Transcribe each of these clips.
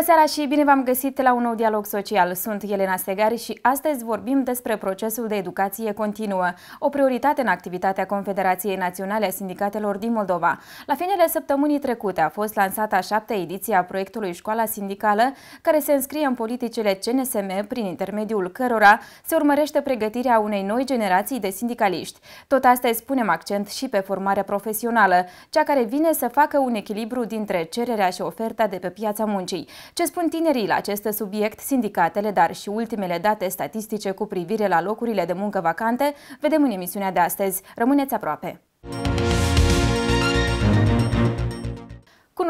Bună seara și bine v-am găsit la un nou dialog social. Sunt Elena Stegari și astăzi vorbim despre procesul de educație continuă, o prioritate în activitatea Confederației Naționale a Sindicatelor din Moldova. La finele săptămânii trecute a fost lansată a șaptea ediție a proiectului Școala Sindicală, care se înscrie în politicile CNSM, prin intermediul cărora se urmărește pregătirea unei noi generații de sindicaliști. Tot astăzi punem accent și pe formarea profesională, cea care vine să facă un echilibru dintre cererea și oferta de pe piața muncii. Ce spun tinerii la acest subiect, sindicatele, dar și ultimele date statistice cu privire la locurile de muncă vacante, vedem în emisiunea de astăzi. Rămâneți aproape!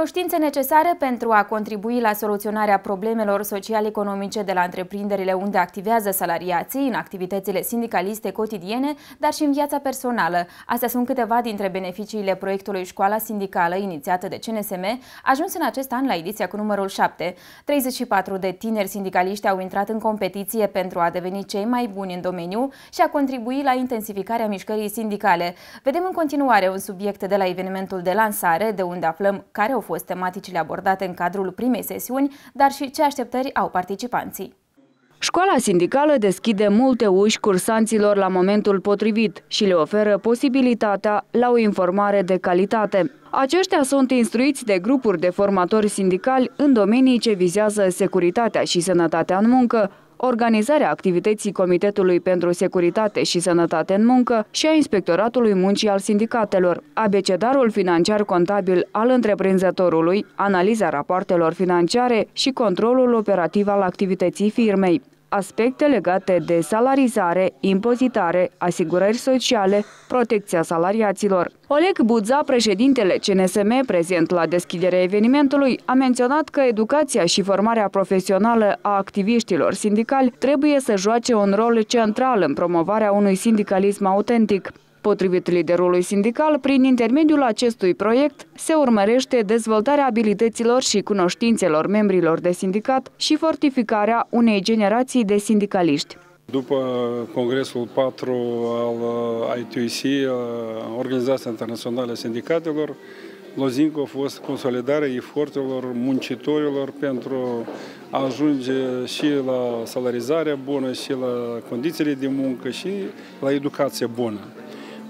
Cunoștințe necesare pentru a contribui la soluționarea problemelor social-economice de la întreprinderile unde activează salariații în activitățile sindicaliste cotidiene, dar și în viața personală. Astea sunt câteva dintre beneficiile proiectului Școala Sindicală, inițiată de CNSM, ajuns în acest an la ediția cu numărul 7. 34 de tineri sindicaliști au intrat în competiție pentru a deveni cei mai buni în domeniu și a contribui la intensificarea mișcării sindicale. Vedem în continuare un subiect de la evenimentul de lansare, de unde aflăm care au fost tematicile abordate în cadrul primei sesiuni, dar și ce așteptări au participanții. Școala sindicală deschide multe uși cursanților la momentul potrivit și le oferă posibilitatea la o informare de calitate. Aceștia sunt instruiți de grupuri de formatori sindicali în domenii ce vizează securitatea și sănătatea în muncă, organizarea activității Comitetului pentru Securitate și Sănătate în Muncă și a Inspectoratului Muncii al Sindicatelor, abecedarul financiar contabil al întreprinzătorului, analiza rapoartelor financiare și controlul operativ al activității firmei aspecte legate de salarizare, impozitare, asigurări sociale, protecția salariaților. Oleg Budza, președintele CNSM, prezent la deschiderea evenimentului, a menționat că educația și formarea profesională a activiștilor sindicali trebuie să joace un rol central în promovarea unui sindicalism autentic. Potrivit liderului sindical, prin intermediul acestui proiect se urmărește dezvoltarea abilităților și cunoștințelor membrilor de sindicat și fortificarea unei generații de sindicaliști. După Congresul 4 al uh, ITUC, uh, Organizația Internațională a Sindicatelor, Lozinco a fost consolidarea eforturilor muncitorilor pentru a ajunge și la salarizarea bună, și la condițiile de muncă, și la educație bună.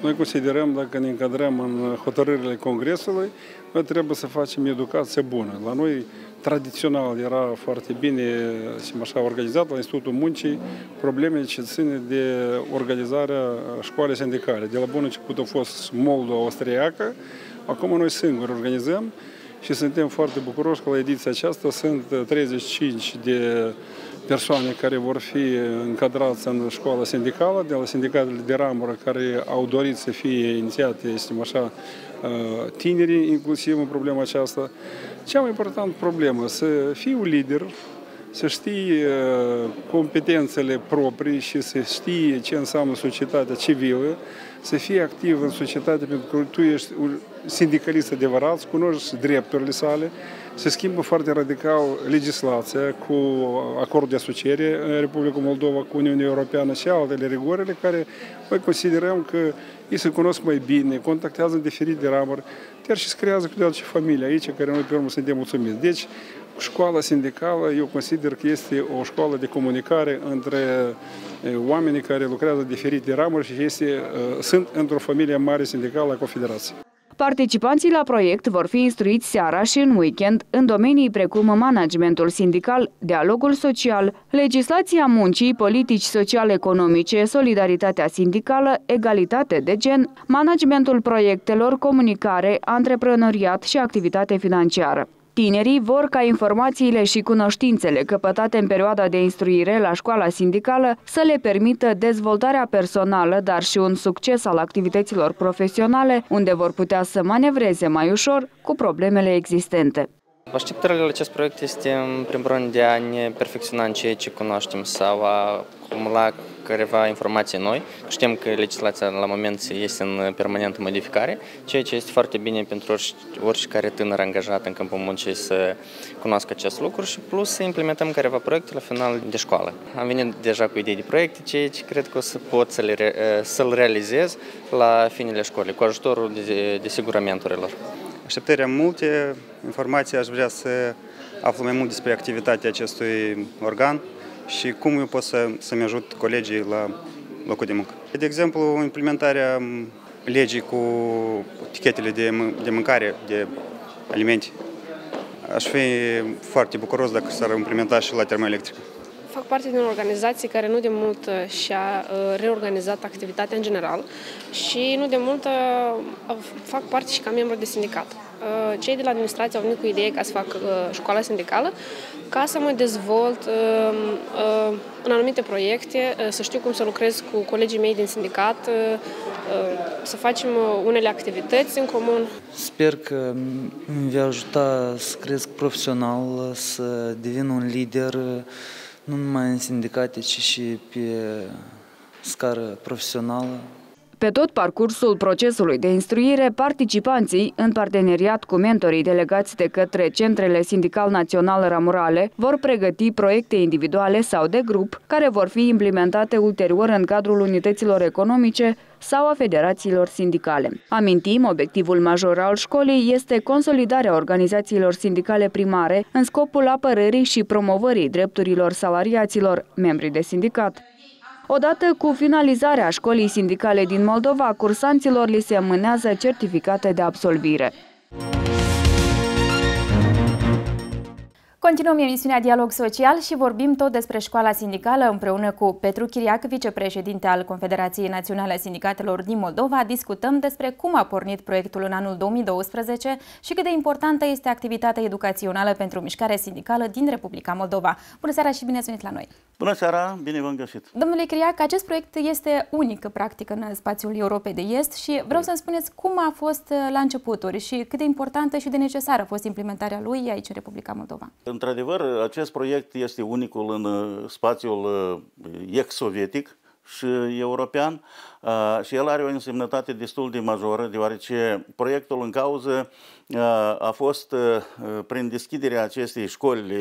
Noi considerăm, dacă ne încadrăm în hotărârile Congresului, noi trebuie să facem educație bună. La noi, tradițional, era foarte bine și așa organizat la Institutul Muncii problemele ce ține de organizarea școalei sindicale. De la bun început a fost Moldova austriacă, acum noi singuri organizăm și suntem foarte bucuroși că la ediția aceasta sunt 35 de persoane care vor fi încadrați în școala sindicală, de la sindicatele de ramură care au dorit să fie inițiate, este așa, uh, tinerii, inclusiv în problema aceasta. Cea mai importantă problemă, să fii un lider, să știi uh, competențele proprii și să știi ce înseamnă societatea civilă, să fii activ în societate pentru că tu ești un sindicalist adevărat, cunoști drepturile sale, se schimbă foarte radical legislația cu acordul de asociere în Republica Moldova cu Uniunea Europeană și altele rigorile care noi considerăm că ei se cunosc mai bine, contactează în diferite ramuri, chiar și se creează câteodată și familia aici, care noi pe urmă suntem mulțumiți. Deci, școala sindicală, eu consider că este o școală de comunicare între oamenii care lucrează diferite ramuri și este, sunt într-o familie mare sindicală a Confederației. Participanții la proiect vor fi instruiți seara și în weekend în domenii precum managementul sindical, dialogul social, legislația muncii, politici social-economice, solidaritatea sindicală, egalitate de gen, managementul proiectelor, comunicare, antreprenoriat și activitate financiară. Tinerii vor ca informațiile și cunoștințele căpătate în perioada de instruire la școala sindicală să le permită dezvoltarea personală, dar și un succes al activităților profesionale, unde vor putea să manevreze mai ușor cu problemele existente. Așteptările la acest proiect este, în primul rând, de a ne perfecționa în ceea ce cunoaștem sau a acumula careva informații noi. Știm că legislația la moment este în permanentă modificare, ceea ce este foarte bine pentru orice, care tânăr angajat în câmpul muncii să cunoască acest lucru și plus să implementăm careva proiecte la final de școală. Am venit deja cu idei de proiecte, ceea ce cred că o să pot să le, să-l realizez la finele școlii, cu ajutorul de, de siguramenturilor. Așteptări am multe, informații aș vrea să aflu mai mult despre activitatea acestui organ și cum eu pot să, să-mi ajut colegii la locul de muncă. De exemplu, implementarea legii cu tichetele de, de mâncare, de alimente. Aș fi foarte bucuros dacă s-ar implementa și la termoelectrică. Fac parte din o organizație care nu de mult uh, și-a uh, reorganizat activitatea în general și nu de mult uh, fac parte și ca membru de sindicat. Cei de la administrație au venit cu idee ca să fac școala sindicală ca să mă dezvolt în anumite proiecte, să știu cum să lucrez cu colegii mei din sindicat, să facem unele activități în comun. Sper că îmi va ajuta să cresc profesional, să devin un lider nu numai în sindicate, ci și pe scară profesională. Pe tot parcursul procesului de instruire, participanții, în parteneriat cu mentorii delegați de către centrele sindical național ramurale, vor pregăti proiecte individuale sau de grup, care vor fi implementate ulterior în cadrul unităților economice sau a federațiilor sindicale. Amintim, obiectivul major al școlii este consolidarea organizațiilor sindicale primare în scopul apărării și promovării drepturilor salariaților, membrii de sindicat. Odată cu finalizarea școlii sindicale din Moldova, cursanților li se amânează certificate de absolvire. Continuăm emisiunea Dialog Social și vorbim tot despre școala sindicală împreună cu Petru Chiriac, vicepreședinte al Confederației Naționale a Sindicatelor din Moldova. Discutăm despre cum a pornit proiectul în anul 2012 și cât de importantă este activitatea educațională pentru mișcare sindicală din Republica Moldova. Bună seara și bine ați venit la noi! Bună seara, bine v-am găsit! Domnule Chiriac, acest proiect este unic, practic, în spațiul Europei de Est și vreau să-mi spuneți cum a fost la începuturi și cât de importantă și de necesară a fost implementarea lui aici în Republica Moldova. Într-adevăr, acest proiect este unicul în uh, spațiul uh, ex-sovietic și european și el are o însemnătate destul de majoră, deoarece proiectul în cauză a fost, prin deschiderea acestei școli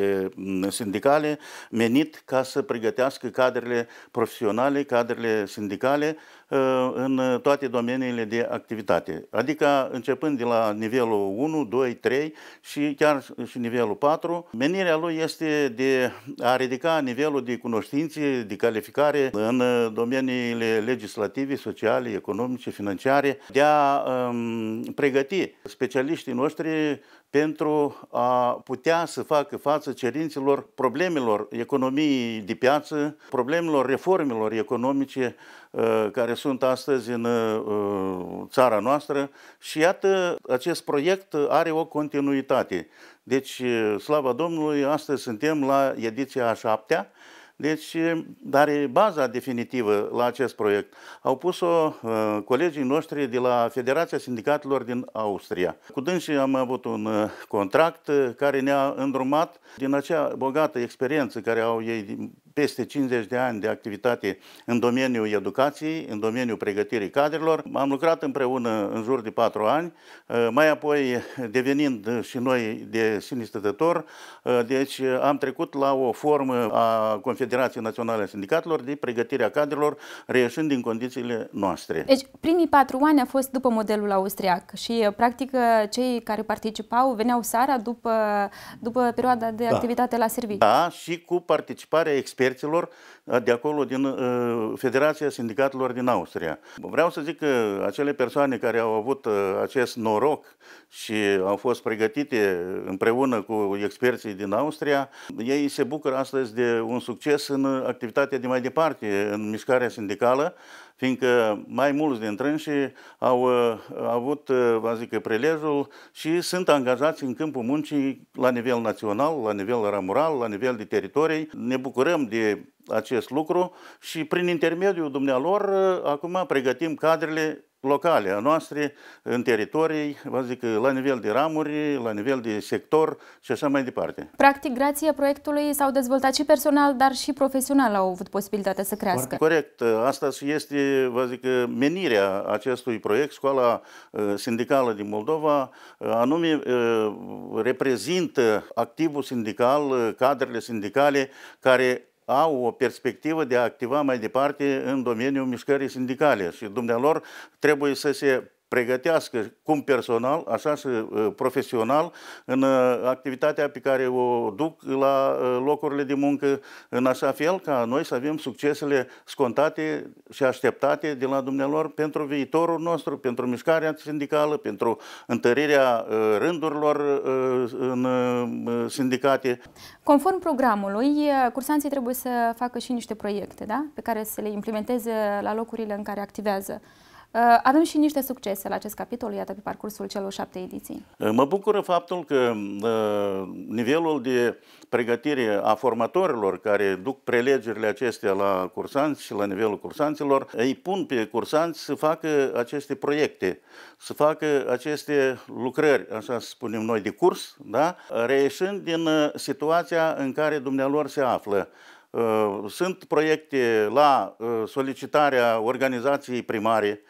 sindicale, menit ca să pregătească cadrele profesionale, cadrele sindicale în toate domeniile de activitate. Adică începând de la nivelul 1, 2, 3 și chiar și nivelul 4, menirea lui este de a ridica nivelul de cunoștințe, de calificare în domeniile legislative, sociale, economice, financiare, de a um, pregăti specialiștii noștri pentru a putea să facă față cerințelor problemelor economiei de piață, problemelor reformelor economice uh, care sunt astăzi în uh, țara noastră și iată, acest proiect are o continuitate. Deci, slava Domnului, astăzi suntem la ediția a șaptea, deci, dar e baza definitivă la acest proiect. Au pus-o uh, colegii noștri de la Federația Sindicatelor din Austria. Cu dânsii am avut un uh, contract uh, care ne-a îndrumat din acea bogată experiență care au ei peste 50 de ani de activitate în domeniul educației, în domeniul pregătirii cadrelor. Am lucrat împreună în jur de patru ani, mai apoi devenind și noi de sine stătător, deci am trecut la o formă a Confederației Federației Naționale a Sindicatelor de pregătirea cadrelor, reieșind din condițiile noastre. Deci, primii patru ani a fost după modelul austriac și, practic, cei care participau veneau seara după, după perioada de da. activitate la serviciu. Da, și cu participarea experților de acolo din uh, Federația Sindicatelor din Austria. Vreau să zic că acele persoane care au avut uh, acest noroc și au fost pregătite împreună cu experții din Austria, ei se bucură astăzi de un succes în activitatea de mai departe, în mișcarea sindicală, fiindcă mai mulți dintre ei au, au avut, vă zic, prelejul și sunt angajați în câmpul muncii la nivel național, la nivel ramural, la nivel de teritorii. Ne bucurăm de acest lucru și prin intermediul dumnealor acum pregătim cadrele locale a noastre în teritorii, vă zic, la nivel de ramuri, la nivel de sector și așa mai departe. Practic, grație proiectului s-au dezvoltat și personal, dar și profesional au avut posibilitatea să crească. Corect. Asta este, vă zic, menirea acestui proiect. Școala uh, sindicală din Moldova uh, anume uh, reprezintă activul sindical, cadrele sindicale care au o perspectivă de a activa mai departe în domeniul mișcării sindicale și dumnealor trebuie să se pregătească cum personal, așa și uh, profesional în uh, activitatea pe care o duc la uh, locurile de muncă, în așa fel ca noi să avem succesele scontate și așteptate de la dumnealor pentru viitorul nostru, pentru mișcarea sindicală, pentru întărirea rândurilor în sindicate. Conform programului, cursanții trebuie să facă și niște proiecte, da? pe care să le implementeze la locurile în care activează. Uh, avem și niște succese la acest capitol, iată, pe parcursul celor șapte ediții. Uh, mă bucură faptul că uh, nivelul de pregătire a formatorilor care duc prelegerile acestea la cursanți și la nivelul cursanților, îi pun pe cursanți să facă aceste proiecte, să facă aceste lucrări, așa să spunem noi, de curs, da? reieșind din situația în care dumnealor se află. Sunt proiecte la solicitarea organizației primare, Uh,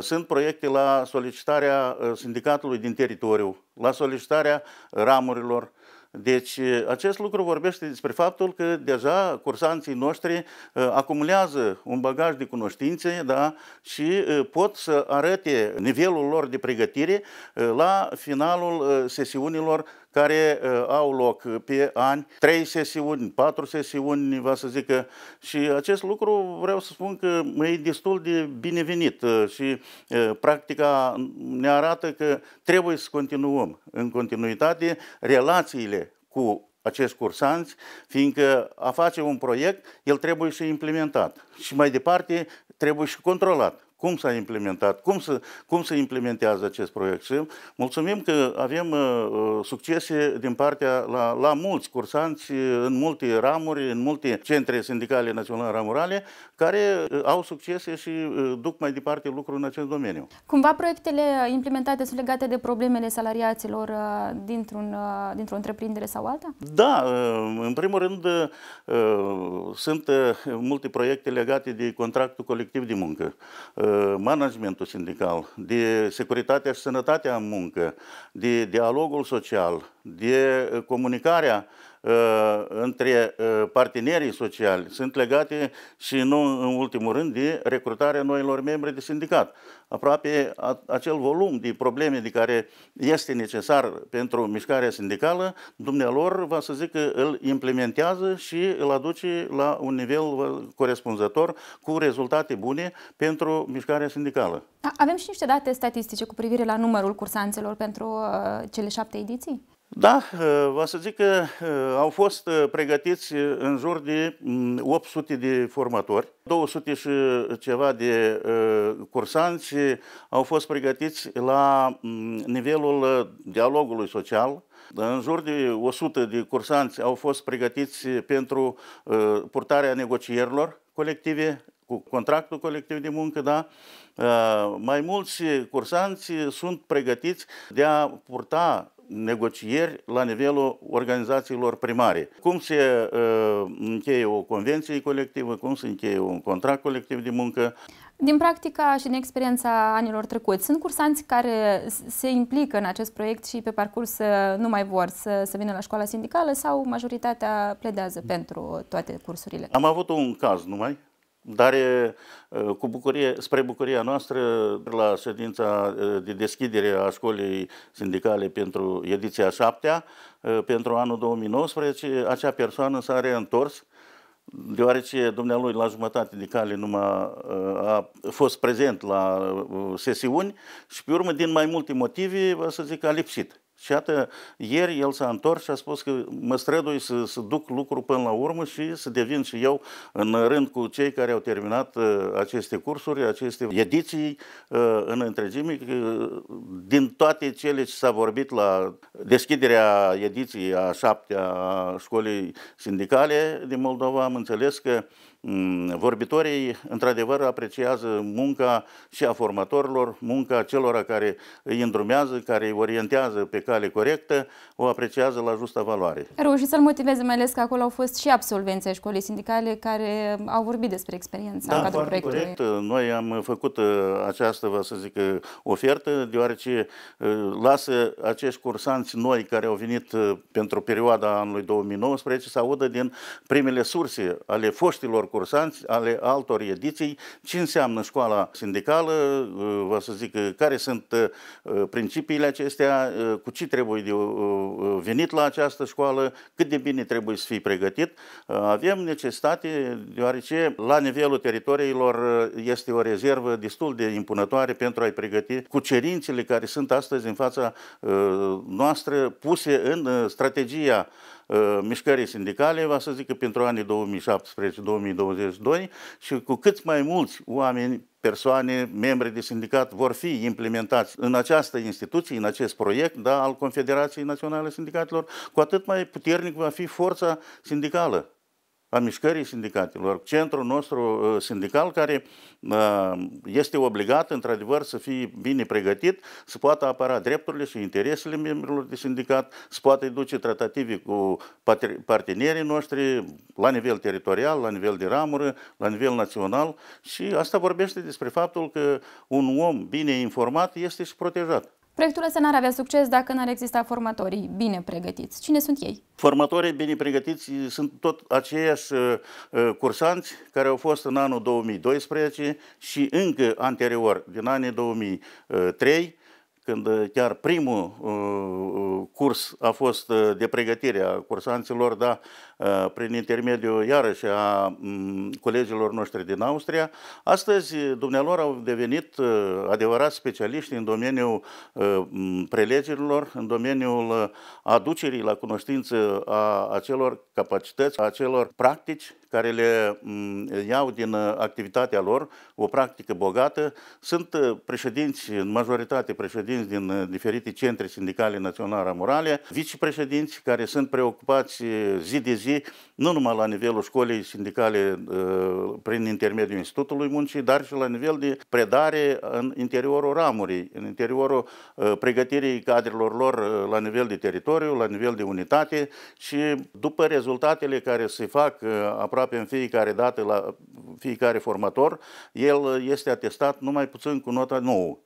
sunt proiecte la solicitarea uh, sindicatului din teritoriu, la solicitarea ramurilor. Deci uh, acest lucru vorbește despre faptul că deja cursanții noștri acumulează un bagaj de cunoștințe da, și pot să arate nivelul lor de pregătire la finalul sesiunilor care uh, au loc pe ani, trei sesiuni, patru sesiuni, va să zică, și acest lucru vreau să spun că e destul de binevenit uh, și uh, practica ne arată că trebuie să continuăm în continuitate relațiile cu acești cursanți, fiindcă a face un proiect, el trebuie și implementat. Și mai departe, trebuie și controlat cum s-a implementat, cum se, cum se implementează acest proiect. Și mulțumim că avem uh, uh, succese din partea la, la mulți cursanți, în multe ramuri, în multe centre sindicale naționale ramurale, care uh, au succese și uh, duc mai departe lucruri în acest domeniu. Cumva proiectele implementate sunt legate de problemele salariaților uh, dintr-un, uh, dintr-o întreprindere sau alta? Da, uh, în primul rând uh, sunt uh, multe proiecte legate de contractul colectiv de muncă. Uh, managementul sindical, de securitatea și sănătatea în muncă, de dialogul social, de comunicarea uh, între uh, partenerii sociali sunt legate și nu în ultimul rând de recrutarea noilor membri de sindicat. Aproape acel volum de probleme de care este necesar pentru mișcarea sindicală, dumnealor va să zic că îl implementează și îl aduce la un nivel corespunzător cu rezultate bune pentru mișcarea sindicală. Avem și niște date statistice cu privire la numărul cursanților pentru uh, cele șapte ediții? Da, uh, vă să zic că uh, au fost uh, pregătiți în jur de 800 mm, de formatori, 200 și ceva de cursanți au fost pregătiți la mm, nivelul dialogului social, în jur de 100 de cursanți au fost pregătiți pentru purtarea negocierilor colective, cu contractul colectiv de muncă, da? Mai mulți cursanți sunt pregătiți de a purta negocieri la nivelul organizațiilor primare. Cum se uh, încheie o convenție colectivă, cum se încheie un contract colectiv de muncă. Din practica și din experiența anilor trecuți, sunt cursanți care se implică în acest proiect și pe parcurs nu mai vor să, să vină la școala sindicală sau majoritatea pledează pentru toate cursurile? Am avut un caz numai, dar cu bucurie, spre bucuria noastră, la ședința de deschidere a școlii sindicale pentru ediția 7 pentru anul 2019, acea persoană s-a reîntors deoarece dumnealui la jumătate de cale numai a fost prezent la sesiuni și pe urmă, din mai multe motive, să zic, a lipsit. Și iată, ieri el s-a întors și a spus că mă strădui să, să duc lucru până la urmă și să devin și eu în rând cu cei care au terminat uh, aceste cursuri, aceste ediții uh, în întregime. Din toate cele ce s-a vorbit la deschiderea ediției a șaptea a școlii sindicale din Moldova, am înțeles că Mm, vorbitorii, într-adevăr, apreciază munca și a formatorilor, munca celor care îi îndrumează, care îi orientează pe cale corectă, o apreciază la justa valoare. Reușit să-l motiveze, mai ales că acolo au fost și absolvenții ai școlii sindicale care au vorbit despre experiența da, în cadrul proiectului. corect. Noi am făcut uh, această, vă să zic, uh, ofertă, deoarece uh, lasă acești cursanți noi care au venit pentru perioada anului 2019 să audă din primele surse ale foștilor cursanți, ale altor ediții, ce înseamnă școala sindicală, vă să zic, care sunt principiile acestea, cu ce trebuie de venit la această școală, cât de bine trebuie să fii pregătit. Avem necesitate, deoarece la nivelul teritoriilor este o rezervă destul de impunătoare pentru a-i pregăti cu cerințele care sunt astăzi în fața noastră puse în strategia mișcării sindicale, va să zic că pentru anii 2017-2022 și cu cât mai mulți oameni persoane, membri de sindicat vor fi implementați în această instituție, în acest proiect da, al Confederației Naționale Sindicatelor, cu atât mai puternic va fi forța sindicală a mișcării sindicatelor, centrul nostru uh, sindical care uh, este obligat într-adevăr să fie bine pregătit, să poată apăra drepturile și interesele membrilor de sindicat, să poată duce tratative cu partenerii noștri la nivel teritorial, la nivel de ramură, la nivel național și asta vorbește despre faptul că un om bine informat este și protejat. Proiectul ăsta n-ar avea succes dacă n-ar exista formatorii bine pregătiți. Cine sunt ei? Formatorii bine pregătiți sunt tot aceiași uh, uh, cursanți care au fost în anul 2012 și încă anterior, din anii 2003, când uh, chiar primul uh, curs a fost de pregătire a cursanților, da, uh, prin intermediul iarăși a um, colegilor noștri din Austria. Astăzi, dumnealor au devenit uh, adevărați specialiști în domeniul uh, prelegerilor, în domeniul aducerii la cunoștință a acelor capacități, a acelor practici care le iau din activitatea lor, o practică bogată. Sunt președinți, în majoritate președinți din diferite centre sindicale naționale morale, vicepreședinți care sunt preocupați zi de zi, nu numai la nivelul școlii sindicale prin intermediul Institutului Muncii, dar și la nivel de predare în interiorul ramurii, în interiorul pregătirii cadrelor lor la nivel de teritoriu, la nivel de unitate și după rezultatele care se fac aproape aproape în fiecare dată la fiecare formator, el este atestat numai puțin cu nota nouă.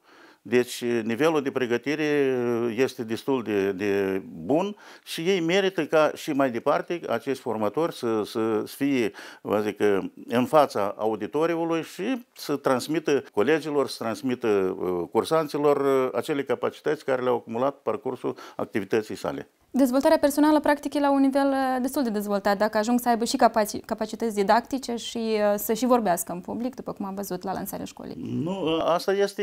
Deci nivelul de pregătire este destul de, de bun și ei merită ca și mai departe acești formatori să, să fie vă zic, în fața auditoriului și să transmită colegilor, să transmită uh, cursanților uh, acele capacități care le-au acumulat parcursul activității sale. Dezvoltarea personală, practic, e la un nivel uh, destul de dezvoltat. Dacă ajung să aibă și capaci- capacități didactice și uh, să și vorbească în public, după cum am văzut la lansarea școlii. Nu, uh, asta este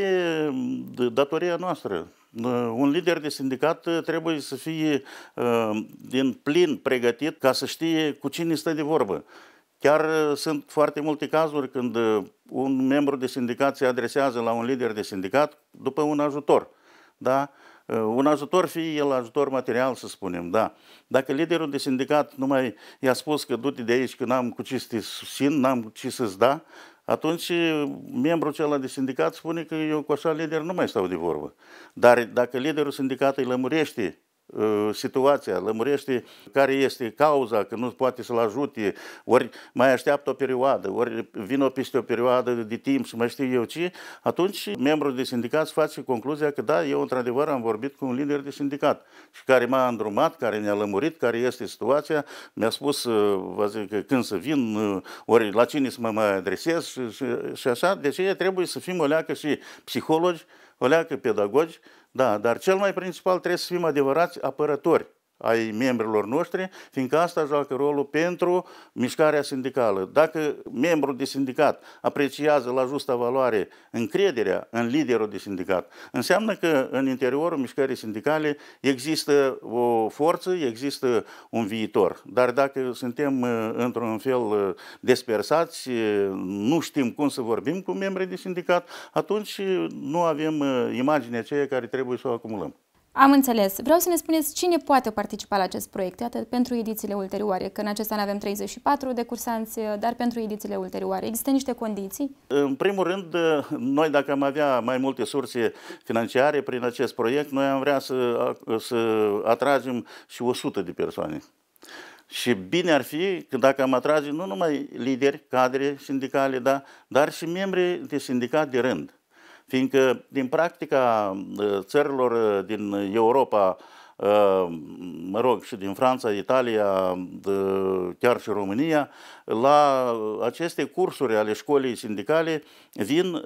datoria noastră. Un lider de sindicat trebuie să fie din plin pregătit ca să știe cu cine stă de vorbă. Chiar sunt foarte multe cazuri când un membru de sindicat se adresează la un lider de sindicat după un ajutor. Da? Uh, un ajutor, fie el ajutor material, să spunem, da. Dacă liderul de sindicat nu mai i-a spus că du-te de aici, că n-am cu ce să te susțin, n-am ce să-ți da, atunci membrul celălalt de sindicat spune că eu cu așa lider nu mai stau de vorbă. Dar dacă liderul sindicatului lămurește Uh, situația, lămurește care este cauza, că nu poate să-l ajute, ori mai așteaptă o perioadă, ori vină peste o perioadă de timp și mai știu eu ce, atunci membrul de sindicat face concluzia că da, eu într-adevăr am vorbit cu un lider de sindicat și care m-a îndrumat, care ne-a lămurit, care este situația, mi-a spus, uh, vă zic, că când să vin, uh, ori la cine să mă mai adresez și, și, și așa, de ce trebuie să fim o leacă și psihologi, o leacă pedagogi, da, dar cel mai principal trebuie să fim adevărați apărători ai membrilor noștri, fiindcă asta joacă rolul pentru mișcarea sindicală. Dacă membrul de sindicat apreciază la justa valoare încrederea în liderul de sindicat, înseamnă că în interiorul mișcării sindicale există o forță, există un viitor. Dar dacă suntem uh, într-un fel uh, dispersați, uh, nu știm cum să vorbim cu membrii de sindicat, atunci nu avem imaginea aceea care trebuie să o acumulăm. Am înțeles. Vreau să ne spuneți cine poate participa la acest proiect, atât pentru edițiile ulterioare, că în acest an avem 34 de cursanți, dar pentru edițiile ulterioare. Există niște condiții? În primul rând, noi dacă am avea mai multe surse financiare prin acest proiect, noi am vrea să, să atragem și 100 de persoane. Și bine ar fi că dacă am atrage nu numai lideri, cadre sindicale, da, dar și membri de sindicat de rând. Fiindcă din practica uh, țărilor uh, din Europa, uh, mă rog, și din Franța, Italia, chiar și România, la aceste cursuri ale școlii sindicale vin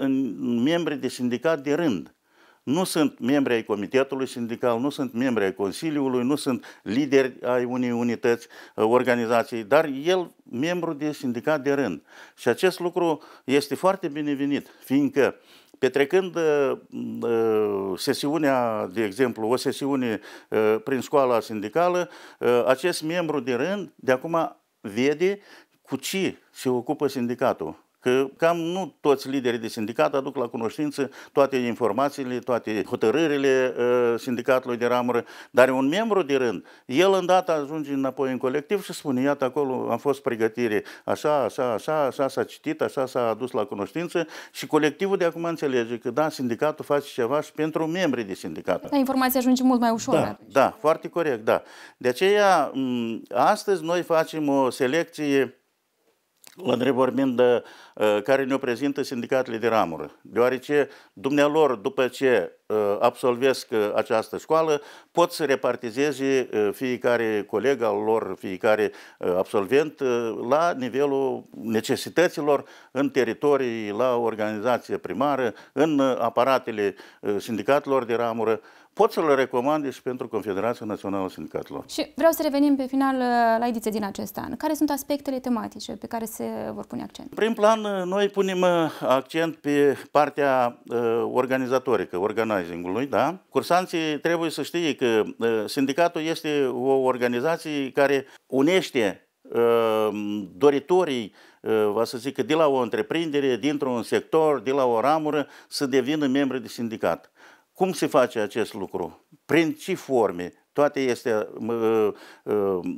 membri de sindicat de rând nu sunt membri ai comitetului sindical, nu sunt membri ai Consiliului, nu sunt lideri ai unei unități, uh, organizației, dar el membru de sindicat de rând. Și acest lucru este foarte binevenit, fiindcă petrecând uh, uh, sesiunea, de exemplu, o sesiune uh, prin școala sindicală, uh, acest membru de rând de acum vede cu ce se ocupă sindicatul că cam nu toți liderii de sindicat aduc la cunoștință toate informațiile, toate hotărârile uh, sindicatului de ramură, dar un membru de rând, el îndată ajunge înapoi în colectiv și spune, iată acolo am fost pregătire, așa, așa, așa, așa s-a citit, așa s-a adus la cunoștință și colectivul de acum înțelege că da, sindicatul face ceva și pentru membrii de sindicat. Da, informația ajunge mult mai ușor. Da, da, foarte corect, da. De aceea, astăzi noi facem o selecție la drept vorbind, de, uh, care ne prezintă sindicatele de ramură, deoarece dumnealor, după ce uh, absolvesc uh, această școală, pot să repartizeze fiecare coleg al lor, fiecare absolvent, la nivelul necesităților în teritorii, la organizație primară, în aparatele sindicatelor de ramură, pot să le recomande și pentru Confederația Națională a Sindicatelor. Și vreau să revenim pe final uh, la ediția din acest an. Care sunt aspectele tematice pe care se vor pune accent? Prin plan, uh, noi punem uh, accent pe partea uh, organizatorică, organizingului, da? Cursanții trebuie să știe că uh, sindicatul este o organizație care unește doritorii, va să zic, de la o întreprindere, dintr-un sector, de la o ramură, să devină membri de sindicat. Cum se face acest lucru? Prin ce forme? Toate este,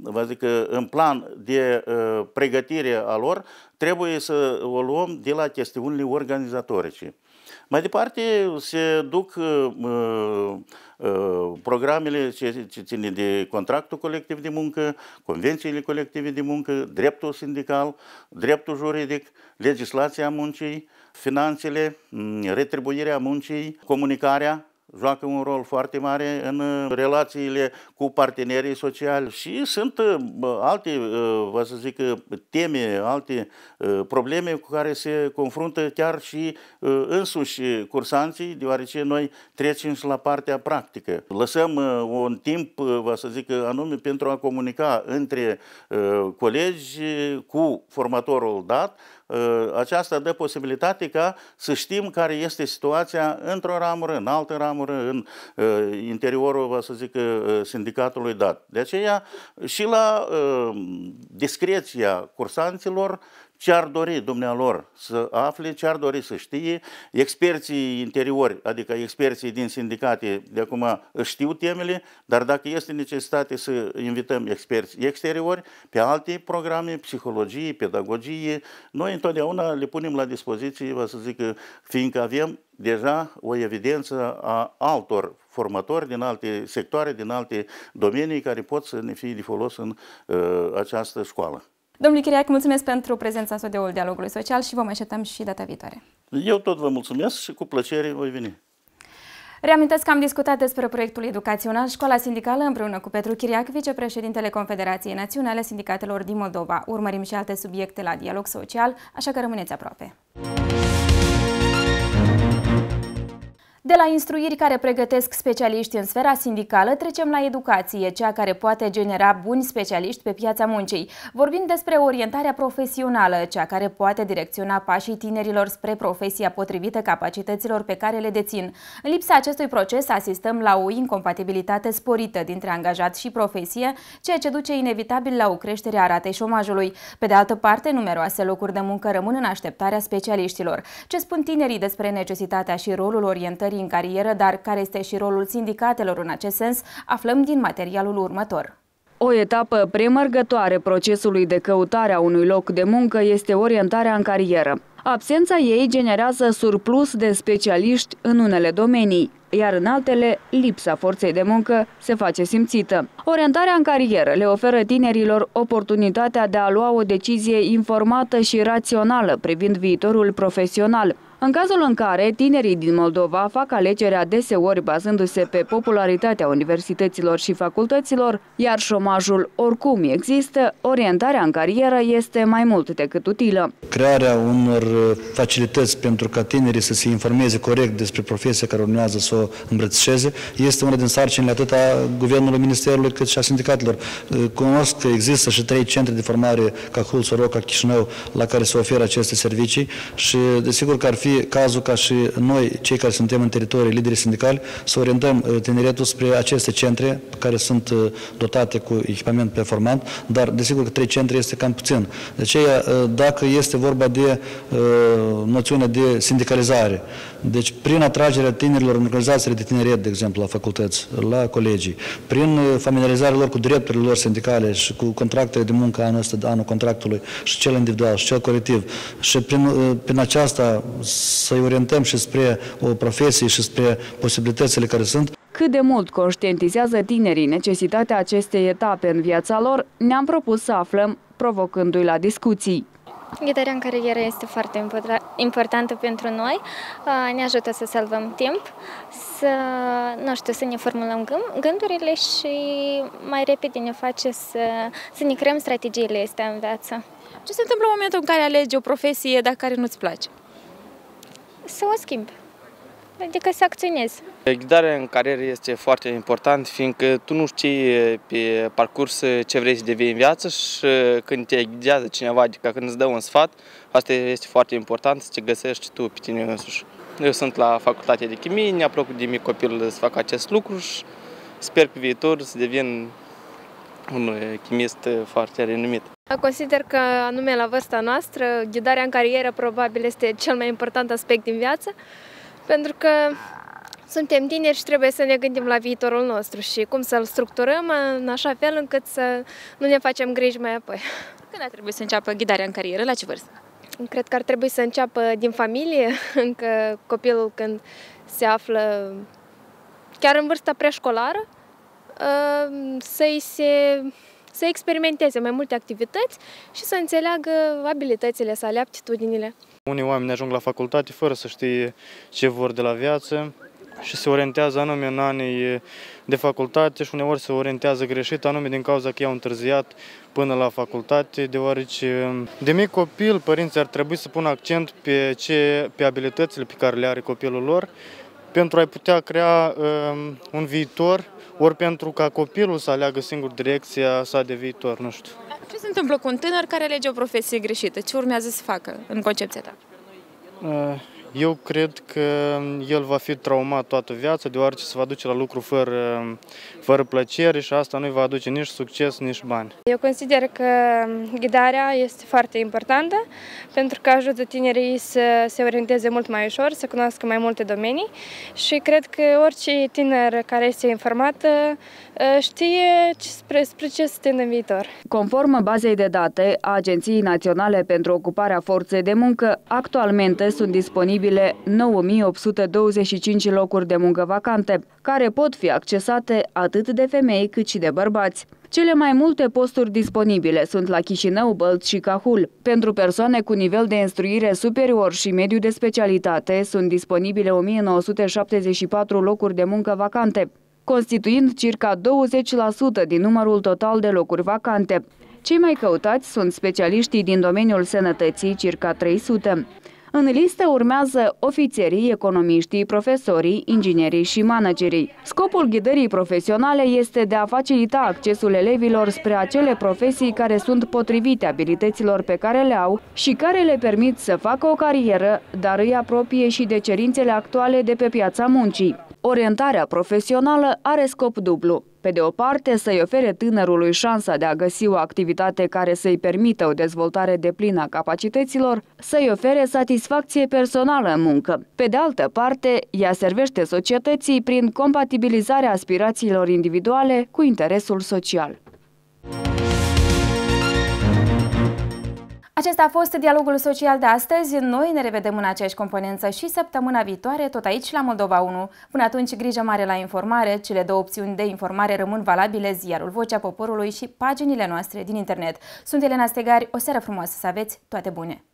vă zic, în plan de pregătire a lor, trebuie să o luăm de la chestiunile organizatorice. Mai departe se duc uh, uh, programele ce, ce ține de contractul colectiv de muncă, convențiile colective de muncă, dreptul sindical, dreptul juridic, legislația muncii, finanțele, retribuirea muncii, comunicarea, joacă un rol foarte mare în uh, relațiile cu partenerii sociali și sunt uh, alte, uh, vă să zic, teme, alte probleme cu care se confruntă chiar și însuși cursanții, deoarece noi trecem și la partea practică. Lăsăm un timp, vă să zic, anume pentru a comunica între colegi cu formatorul dat, aceasta dă posibilitate ca să știm care este situația într-o ramură, în altă ramură, în interiorul, vă să zic, sindicatului dat. De aceea și la discreția cursanților ce ar dori dumnealor să afle, ce ar dori să știe. Experții interiori, adică experții din sindicate, de acum știu temele, dar dacă este necesitate să invităm experți exteriori pe alte programe, psihologie, pedagogie, noi întotdeauna le punem la dispoziție, vă să zic, fiindcă avem deja o evidență a altor formatori din alte sectoare, din alte domenii care pot să ne fie de folos în uh, această școală. Domnule Chiriac, mulțumesc pentru prezența în studioul Dialogului Social și vă mai așteptăm și data viitoare. Eu tot vă mulțumesc și cu plăcere voi veni. Reamintesc că am discutat despre proiectul educațional Școala Sindicală împreună cu Petru Chiriac, vicepreședintele Confederației Naționale Sindicatelor din Moldova. Urmărim și alte subiecte la Dialog Social, așa că rămâneți aproape. De la instruiri care pregătesc specialiști în sfera sindicală, trecem la educație, cea care poate genera buni specialiști pe piața muncii. Vorbim despre orientarea profesională, cea care poate direcționa pașii tinerilor spre profesia potrivită capacităților pe care le dețin. În lipsa acestui proces asistăm la o incompatibilitate sporită dintre angajat și profesie, ceea ce duce inevitabil la o creștere a ratei șomajului. Pe de altă parte, numeroase locuri de muncă rămân în așteptarea specialiștilor. Ce spun tinerii despre necesitatea și rolul orientării în carieră, dar care este și rolul sindicatelor în acest sens, aflăm din materialul următor. O etapă premergătoare procesului de căutare a unui loc de muncă este orientarea în carieră. Absența ei generează surplus de specialiști în unele domenii, iar în altele, lipsa forței de muncă se face simțită. Orientarea în carieră le oferă tinerilor oportunitatea de a lua o decizie informată și rațională privind viitorul profesional, în cazul în care tinerii din Moldova fac alegerea deseori bazându-se pe popularitatea universităților și facultăților, iar șomajul oricum există, orientarea în carieră este mai mult decât utilă. Crearea unor facilități pentru ca tinerii să se informeze corect despre profesia care urmează să o îmbrățișeze este una din sarcinile atât a Guvernului, Ministerului, cât și a sindicatelor. Cunosc că există și trei centre de formare, ca Hul, Soroca, Chișinău, la care se oferă aceste servicii și desigur că ar fi fi cazul ca și noi, cei care suntem în teritorii, liderii sindicali, să orientăm uh, tineretul spre aceste centre care sunt uh, dotate cu echipament performant, dar desigur că trei centre este cam puțin. De aceea, uh, dacă este vorba de noțiunea de sindicalizare, deci prin atragerea tinerilor în organizațiile de tineret, de exemplu, la facultăți, la colegii, prin familiarizarea lor cu drepturile lor sindicale și cu contractele de muncă anul ăsta, anul contractului, și cel individual, și cel colectiv, și prin, prin aceasta să-i orientăm și spre o profesie și spre posibilitățile care sunt. Cât de mult conștientizează tinerii necesitatea acestei etape în viața lor, ne-am propus să aflăm provocându-i la discuții. Ghidarea în carieră este foarte importantă pentru noi, ne ajută să salvăm timp, să, nu știu, să ne formulăm gândurile și mai repede ne face să, să ne creăm strategiile astea în viață. Ce se întâmplă în momentul în care alegi o profesie dacă care nu-ți place? să o schimb. Adică să acționez. Ghidarea în carieră este foarte important, fiindcă tu nu știi pe parcurs ce vrei să devii în viață și când te ghidează cineva, adică când îți dă un sfat, asta este foarte important, să te găsești tu pe tine însuși. Eu sunt la facultatea de chimie, ne apropiu de mic copil să fac acest lucru și sper pe viitor să devin un chimist foarte renumit. Consider că anume la vârsta noastră, ghidarea în carieră probabil este cel mai important aspect din viață, pentru că suntem tineri și trebuie să ne gândim la viitorul nostru și cum să-l structurăm în așa fel încât să nu ne facem griji mai apoi. Când ar trebui să înceapă ghidarea în carieră? La ce vârstă? Cred că ar trebui să înceapă din familie, încă copilul când se află chiar în vârsta preșcolară, ă, să-i se să experimenteze mai multe activități și să înțeleagă abilitățile sale, aptitudinile. Unii oameni ajung la facultate fără să știe ce vor de la viață și se orientează anume în anii de facultate și uneori se orientează greșit, anume din cauza că i-au întârziat până la facultate, deoarece de mic copil părinții ar trebui să pună accent pe, ce, pe abilitățile pe care le are copilul lor pentru a-i putea crea um, un viitor ori pentru ca copilul să aleagă singur direcția sa de viitor, nu știu. Ce se întâmplă cu un tânăr care alege o profesie greșită? Ce urmează să facă în concepția ta? Uh, eu cred că el va fi traumat toată viața, deoarece se va duce la lucru fără, fără plăcere și asta nu va aduce nici succes, nici bani. Eu consider că ghidarea este foarte importantă pentru că ajută tinerii să se orienteze mult mai ușor, să cunoască mai multe domenii și cred că orice tiner care este informat ă, știe spre, spre ce să în viitor. Conform bazei de date a Agenției Naționale pentru Ocuparea Forței de Muncă, actualmente sunt disponibili disponibile 9825 locuri de muncă vacante, care pot fi accesate atât de femei cât și de bărbați. Cele mai multe posturi disponibile sunt la Chișinău, Bălți și Cahul. Pentru persoane cu nivel de instruire superior și mediu de specialitate sunt disponibile 1974 locuri de muncă vacante, constituind circa 20% din numărul total de locuri vacante. Cei mai căutați sunt specialiștii din domeniul sănătății, circa 300. În listă urmează ofițerii, economiștii, profesorii, inginerii și managerii. Scopul ghidării profesionale este de a facilita accesul elevilor spre acele profesii care sunt potrivite abilităților pe care le au și care le permit să facă o carieră, dar îi apropie și de cerințele actuale de pe piața muncii. Orientarea profesională are scop dublu Pe de o parte, să-i ofere tânărului șansa de a găsi o activitate care să-i permită o dezvoltare de plină a capacităților, să-i ofere satisfacție personală în muncă. Pe de altă parte, ea servește societății prin compatibilizarea aspirațiilor individuale cu interesul social. Acesta a fost dialogul social de astăzi. Noi ne revedem în aceeași componență și săptămâna viitoare, tot aici la Moldova 1. Până atunci, grijă mare la informare. Cele două opțiuni de informare rămân valabile, ziarul Vocea Poporului și paginile noastre din internet. Sunt Elena Stegari, o seară frumoasă să aveți, toate bune!